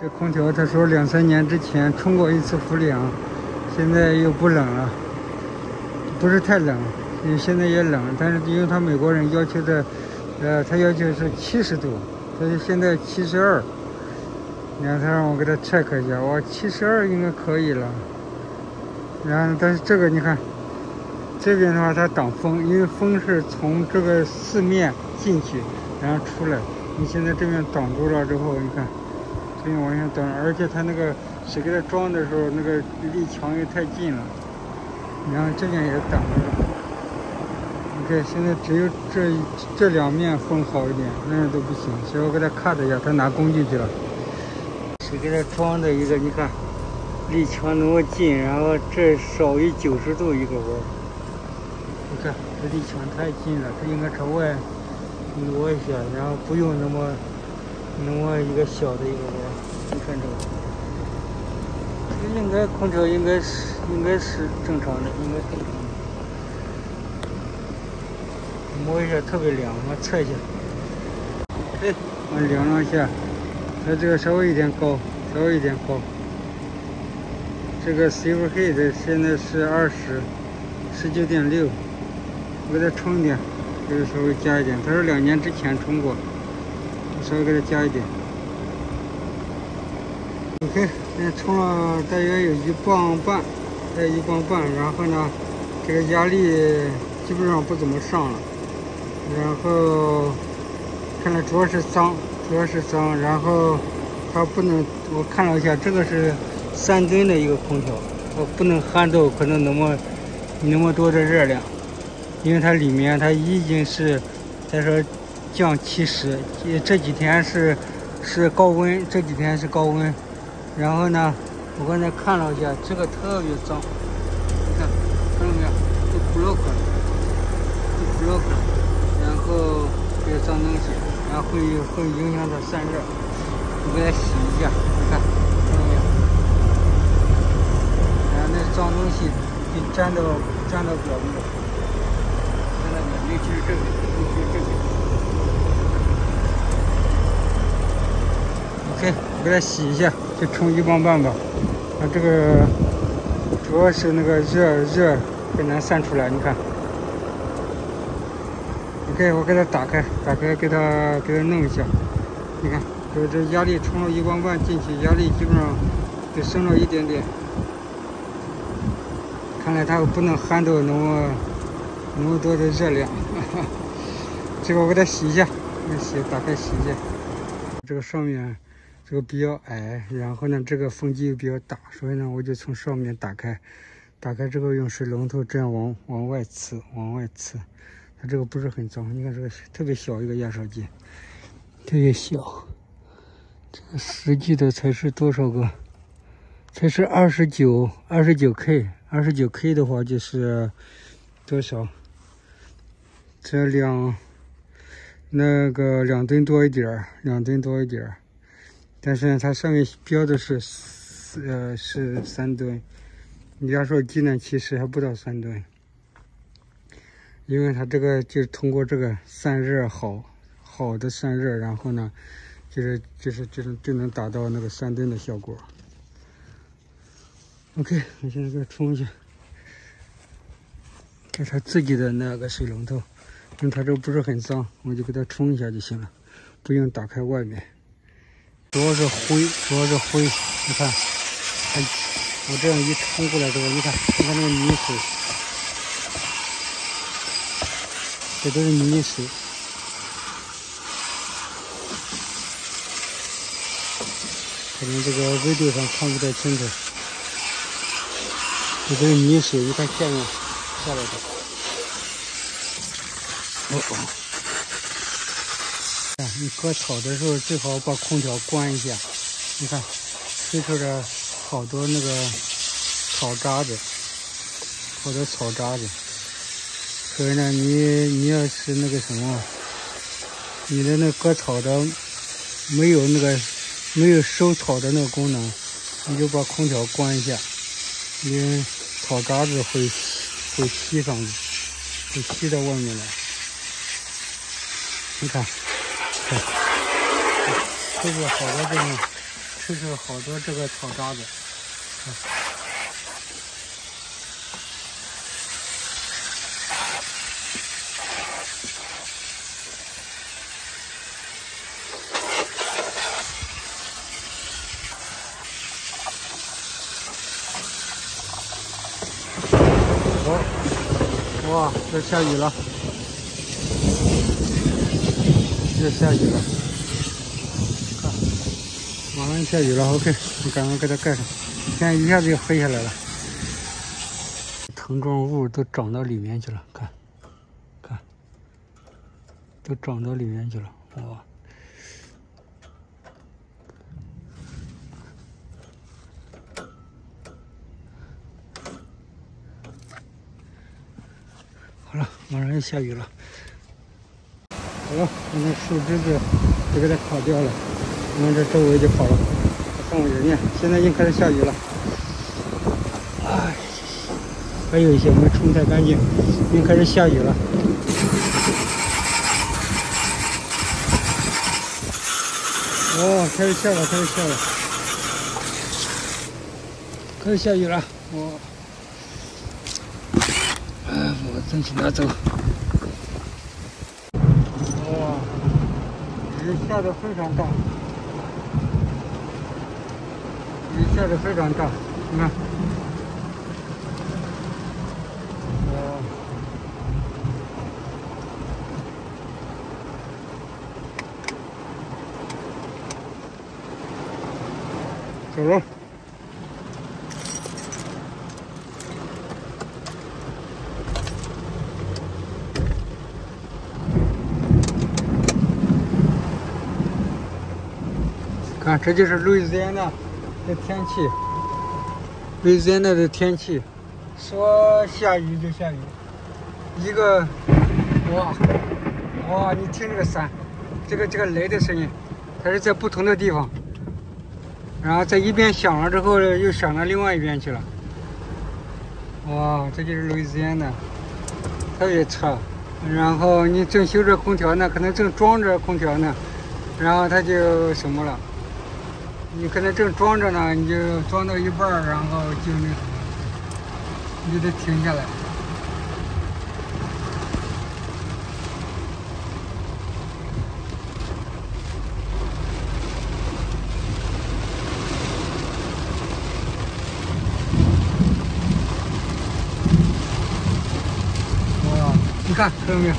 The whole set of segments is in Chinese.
这空调他说两三年之前冲过一次氟利昂，现在又不冷了，不是太冷，现在也冷，但是因为他美国人要求的，呃，他要求是七十度，所以现在七十二。你看他让我给他 check 一下，我七十二应该可以了。然后但是这个你看，这边的话它挡风，因为风是从这个四面进去，然后出来。你现在这边挡住了之后，你看。不用往下挡，而且它那个谁给它装的时候，那个离墙又太近了，然后这边也挡着。你看现在只有这这两面风好一点，那样都不行。所以我给他看了一下，他拿工具去了。谁给他装的一个？你看，离墙那么近，然后这少于九十度一个弯。你看这离墙太近了，它应该朝外挪一下，然后不用那么。那么一个小的一个窝，你看这个，应该空调应该是应该是正常的，应该正常的。摸一下特别凉，我测一下。哎，我量了一下，它这个稍微有点高，稍微有点高。这个 Silver Heat 现在是二十，十九点六，我给它充一点，这个稍微加一点。它是两年之前充过。稍微给它加一点。OK，现在充了大约有一磅半，有一磅半。然后呢，这个压力基本上不怎么上了。然后看来主要是脏，主要是脏。然后它不能，我看了一下，这个是三吨的一个空调，它不能 handle 可能那么那么多的热量，因为它里面它已经是再说。降七十，这几天是是高温，这几天是高温。然后呢，我刚才看了一下，这个特别脏，你看看到没有？都 block 了，都 block 了。然后这些脏东西，然后会会影响它散热。我给它洗一下，你看看到没有？然后那脏东西就粘到粘到表面了，看到没有？尤其是这个，尤其是这个。给它洗一下，就冲一光半吧。啊，这个主要是那个热热很难散出来，你看。OK，我给它打开，打开给它给它弄一下。你看，这这压力冲了一光半进去，压力基本上就升了一点点。看来它不能含到那么那么多的热量。哈 哈这个我给它洗一下，洗打开洗一下。这个上面。这个比较矮，然后呢，这个风机又比较大，所以呢，我就从上面打开，打开之后用水龙头这样往往外呲，往外呲。它这个不是很脏，你看这个特别小一个压缩机，特别小。这个实际的才是多少个？才是二十九，二十九 K，二十九 K 的话就是多少？这两那个两吨多一点儿，两吨多一点儿。但是呢，它上面标的是呃是三吨，压缩机呢其实还不到三吨，因为它这个就是通过这个散热好好的散热，然后呢，就是就是就是就能达到那个三吨的效果。OK，我现在给它冲一下，给它自己的那个水龙头，因为它这个不是很脏，我就给它冲一下就行了，不用打开外面。主要是灰，主要是灰。你看，哎，我这样一冲过来之后，你看，你看那个泥水，这都是泥水。可能这个微距上看不太清楚，这都是泥水。你看下面下来的，哦哦。你割草的时候最好把空调关一下，你看吹出来好多那个草渣子，好多草渣子。所以呢，你你要是那个什么，你的那割草的没有那个没有收草的那个功能，你就把空调关一下，你草渣子会会吸上，会吸到外面来。你看。看，这个好多这种吹出好多这个草渣子。哇，要下雨了，要下雨了，看，马上下雨了。OK，你赶快给它盖上，现在一下子就黑下来了，藤状物都长到里面去了，看，看，都长到里面去了，哇！好了，马上要下雨了。好了，我们树枝子都给它烤掉了，我们这周围就好了。看我人呢，现在已经开始下雨了。哎，还有一些没冲太干净，已经开始下雨了。哦，开始下了，开始下了，开始下雨了，哇！东西拿走。哇，雨下的非常大，雨下的非常大，你看。走了。看，这就是路易斯安那的天气。路易斯安那的天气，说下雨就下雨。一个，哇，哇，你听这个山，这个这个雷的声音，它是在不同的地方，然后在一边响了之后，又响到另外一边去了。哇，这就是路易斯安那，特别差。然后你正修着空调呢，可能正装着空调呢，然后它就什么了。你可能正装着呢，你就装到一半，然后就那，你就得停下来。哇，你看看到没有？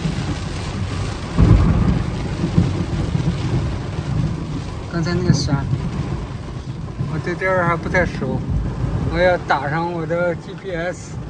刚才那个山。对这儿还不太熟，我要打上我的 GPS。